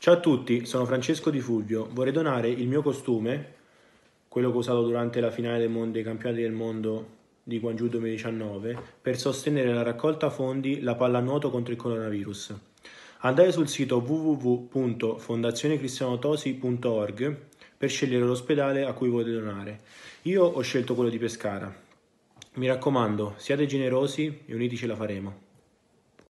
Ciao a tutti, sono Francesco Di Fulvio. Vorrei donare il mio costume, quello che ho usato durante la finale dei, mondo, dei campionati del mondo di Guangzhou 2019, per sostenere la raccolta fondi La pallanuoto contro il coronavirus. Andate sul sito www.fondazionecristianotosi.org per scegliere l'ospedale a cui volete donare. Io ho scelto quello di Pescara. Mi raccomando, siate generosi e uniti ce la faremo.